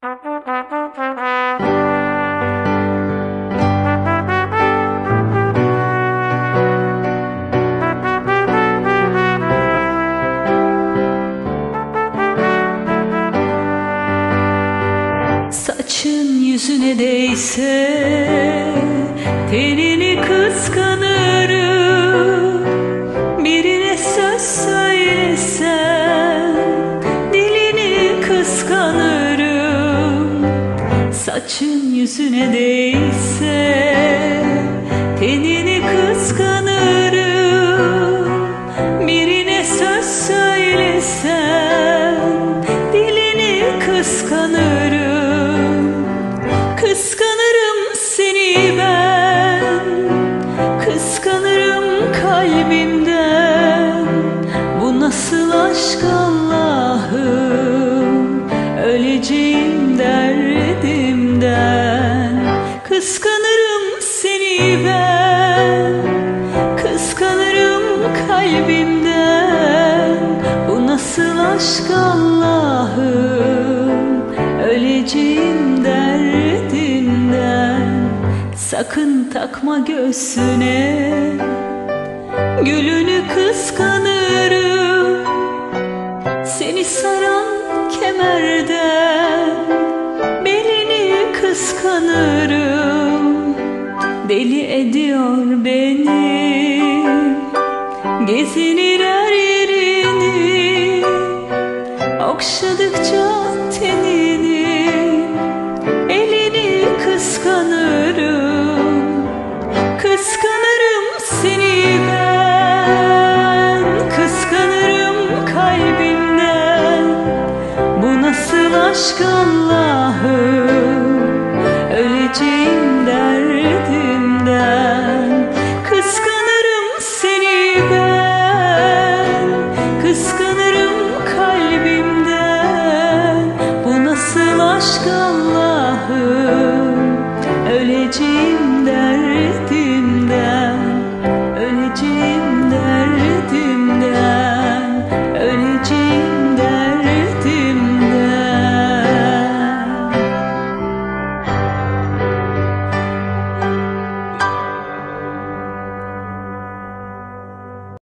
Saçın yüzüne değse Tenini kıskanırım Saçın yüzüne değse Tenini kıskanırım. Birine söz söylesen Dilini kıskanırım. Kıskanırım seni ben Kıskanırım kalbimden. Bu nasıl aşk Allah'ım? Öleceğim aşk Allah'ım. Öleceğim derdimden Sakın takma göğsüne. Gülünü kıskanırım. Seni saran kemerden Belini kıskanırım. Deli ediyor beni. Gezinir her Okşadıkça tenini Elini kıskanırım. Kıskanırım seni ben Kıskanırım kalbimden. Bu nasıl aşk Allah'ım